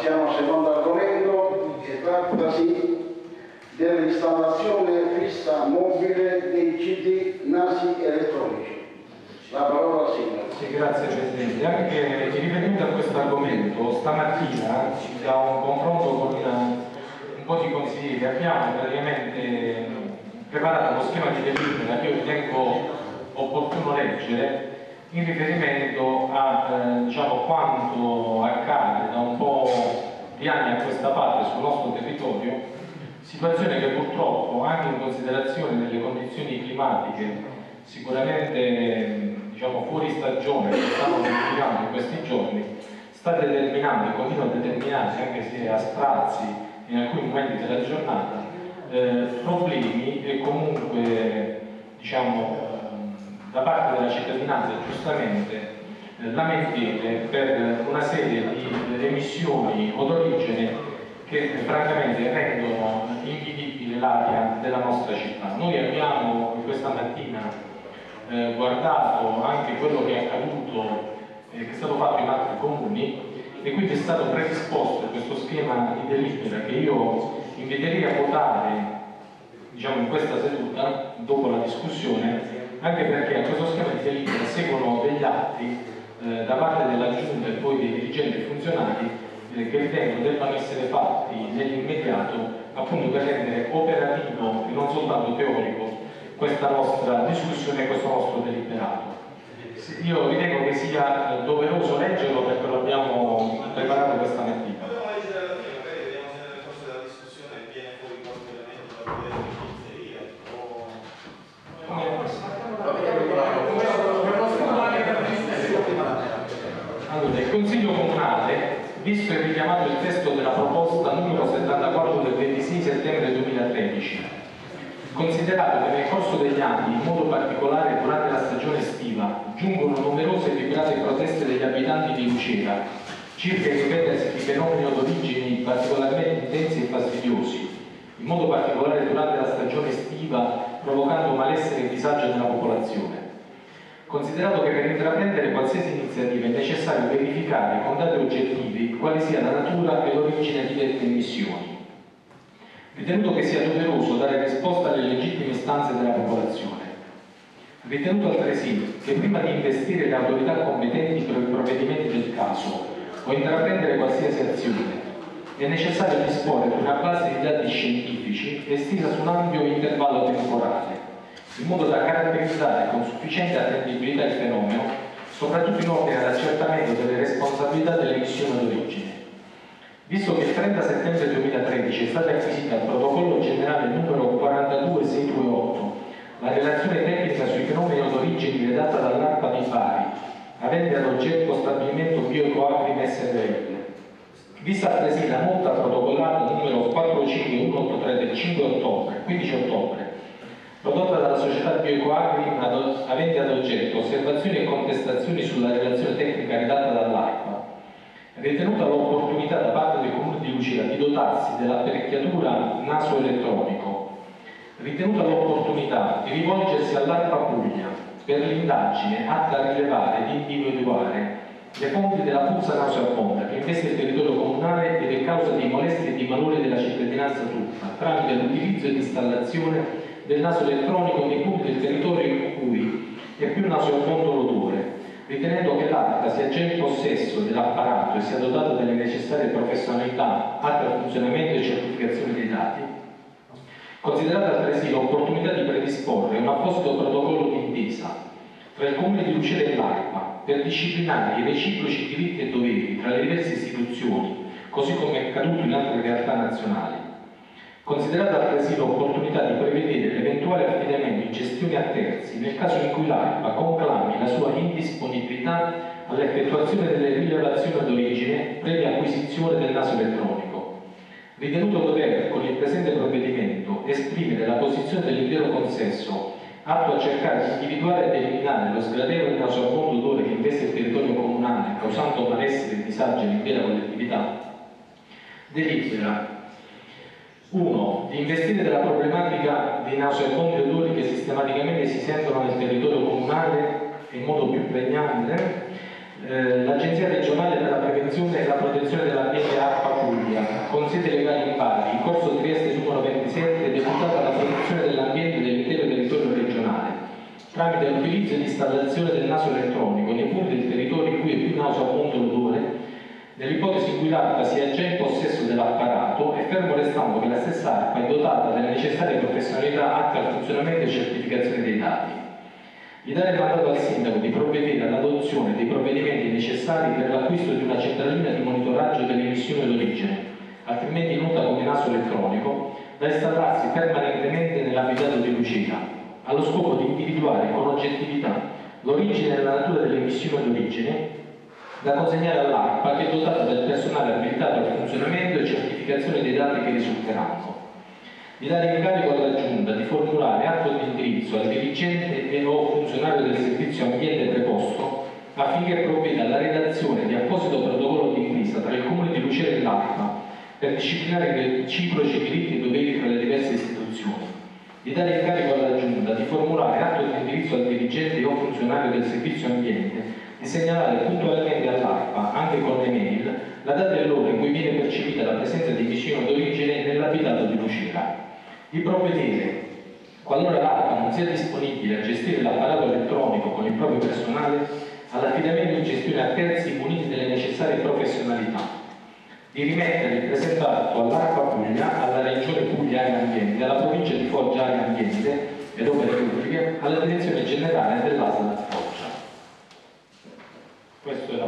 Passiamo al secondo argomento che trattasi dell'installazione fissa mobile dei CD nasi elettronici. La parola al sindaco. Sì, grazie Presidente. Anche in riferimento a questo argomento, stamattina, da un confronto con un po' di consiglieri, abbiamo praticamente preparato uno schema di delibera che io ritengo opportuno leggere in riferimento a eh, diciamo, quanto accade di anni a questa parte sul nostro territorio, situazione che purtroppo anche in considerazione delle condizioni climatiche sicuramente diciamo, fuori stagione che stanno verificando in questi giorni, sta determinando e continua a determinare, anche se a sprazzi in alcuni momenti della giornata, eh, problemi e comunque diciamo, da parte della cittadinanza giustamente eh, lamentele per una serie di emissioni odorigene che francamente rendono invivibile l'aria della nostra città. Noi abbiamo questa mattina eh, guardato anche quello che è accaduto, eh, che è stato fatto in altri comuni e quindi è stato predisposto questo schema di delibera che io inviterei a votare diciamo, in questa seduta, dopo la discussione, anche perché a questo schema di delibera seguono degli atti eh, da parte della Giunta e poi dei dirigenti funzionari eh, che ritengo debbano essere fatti nell'immediato appunto per rendere operativo e non soltanto teorico questa nostra discussione e questo nostro deliberato. Io ritengo che sia eh, doveroso leggerlo perché lo abbiamo preparato questa mattina. Il Consiglio Comunale, visto e richiamato il testo della proposta numero 74 del 26 settembre 2013, considerato che nel corso degli anni, in modo particolare durante la stagione estiva, giungono numerose e vibrate proteste degli abitanti di Lucera circa il ripetersi di fenomeni d'origini particolarmente intensi e fastidiosi, in modo particolare durante la stagione estiva, provocando malessere e disagio nella popolazione considerato che per intraprendere qualsiasi iniziativa è necessario verificare con dati oggettivi quali sia la natura e l'origine di dette emissioni. Ritenuto che sia doveroso dare risposta alle legittime istanze della popolazione. Ritenuto altresì che prima di investire le autorità competenti per i provvedimenti del caso o intraprendere qualsiasi azione, è necessario disporre di una base di dati scientifici estesa su un ampio intervallo temporale in modo da caratterizzare con sufficiente attendibilità il fenomeno, soprattutto in ordine all'accertamento delle responsabilità dell'emissione d'origine. Visto che il 30 settembre 2013 è stata acquisita il protocollo generale numero 42628, la relazione tecnica sui fenomeni d'origine redatta dall'ARPA di Bari, avente ad oggetto stabilimento bioecoagri SRL, vista altresì la nota protocollata numero 45183 del 5 ottobre, 15 ottobre, prodotta dalla società Bioecoagri avente ad oggetto osservazioni e contestazioni sulla relazione tecnica redatta dall'AIPA, ritenuta l'opportunità da parte del Comune di Lucida di dotarsi dell'apparecchiatura naso elettronico, ritenuta l'opportunità di rivolgersi all'AIPA Puglia per l'indagine atta a rilevare ed individuare le fonti della puzza naso-aponda che investe il territorio comunale ed è causa di molestie e di malore della cittadinanza tutta tramite l'utilizzo ed installazione del naso elettronico nei punti del territorio in cui è più naso al mondo l'odore, ritenendo che l'ARCA sia già in possesso dell'apparato e sia dotata delle necessarie professionalità atte al funzionamento e certificazione dei dati, considerata altresì l'opportunità di predisporre un apposito protocollo d'intesa tra il Comune di Lucera e l'ARPA per disciplinare i reciproci diritti e doveri tra le diverse istituzioni, così come è accaduto in altre realtà nazionali, considerata altresì l'opportunità di prevedere l'eventuale affidamento in gestione a terzi nel caso in cui l'ARPA conclami la sua indisponibilità all'effettuazione delle rilevazioni d'origine previa acquisizione del naso elettronico. Ritenuto dover, con il presente provvedimento, esprimere la posizione dell'intero consesso atto a cercare di individuare ed eliminare lo sgradevole nauseabondo odore che investe il territorio comunale causando malessere e disagi all'intera collettività, delibera 1 di investire della problematica dei nauseabondi che sistematicamente si sentono nel territorio comunale in modo più pregnante, eh, l'Agenzia regionale per la prevenzione e la protezione dell'ambiente Arpa Puglia, con sede legale in Pari, in corso Trieste numero 27, è deputata alla protezione dell'ambiente dell'intero territorio regionale, tramite l'utilizzo e l'installazione del naso elettronico nei punti del territorio in cui è più nauseabondo l'odore, nell'ipotesi in cui l'acqua sia genere fermo restando che la stessa ARPA è dotata delle necessarie professionalità atte al funzionamento e certificazione dei dati. Di dare mandato al Sindaco di provvedere all'adozione dei provvedimenti necessari per l'acquisto di una centralina di monitoraggio delle emissioni d'origine, altrimenti nota come naso elettronico, da installarsi permanentemente nell'abitato di Lucina, allo scopo di individuare con oggettività l'origine e la natura delle emissioni d'origine da consegnare all'ARPA che è dotata del personale abilitato al funzionamento e certificazione dei dati che risulteranno. Di dare incarico alla Giunta di formulare atto di indirizzo al dirigente e o funzionario del servizio ambiente preposto affinché provveda alla redazione di apposito protocollo di intesa tra il Comune di Lucera e l'ARPA per disciplinare i reciproci diritti e doveri tra le diverse istituzioni, di dare incarico alla Giunta di formulare atto di indirizzo al dirigente o funzionario del servizio ambiente di segnalare puntualmente all'ARPA, anche con le la data e l'ora in cui viene percepita la presenza di emissione d'origine nell'abitato di Lucera. Di provvedere, qualora l'ARPA non sia disponibile a gestire l'apparato elettronico con il proprio personale, all'affidamento in gestione a terzi muniti delle necessarie professionalità, di rimettere il presentato all'ARPA Puglia, alla Regione Puglia Area Ambiente, alla Provincia di Foggia Area Ambiente ed Opere Pubbliche, alla Direzione Generale dell'ASL Foggia. Questo è